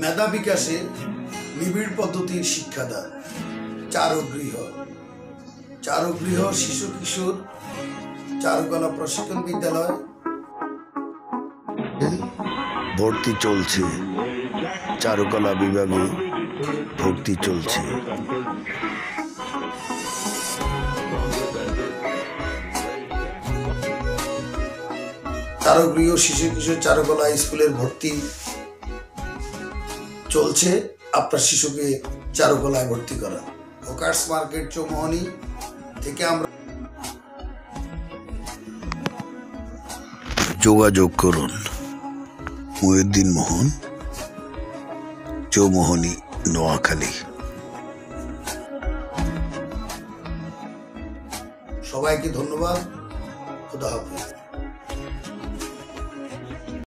মেধা বিকাশে নিবিড় পদ্ধতির শিক্ষাদান। চারগৃহ। চারগৃহ শিশু কিশোর চারুকলা প্রশিক্ষণ বিদ্যালয়। ভর্তি চলছে। চারুকলা বিভাগে ভর্তি চলছে। চারুগৃহ শিশু কিশোর চারুকলা স্কুলের ভর্তি। চলছে আপনার শিশুকে চারুকলায় ভর্তি করা। ওকার্স মার্কেট চৌমোহনী থেকে আমরা যোগাযোগ করুন। মুহিউদ্দিন মোহন চৌমোহনী নোয়াখালী। সবাইকে ধন্যবাদ। খুদা হাফিজ।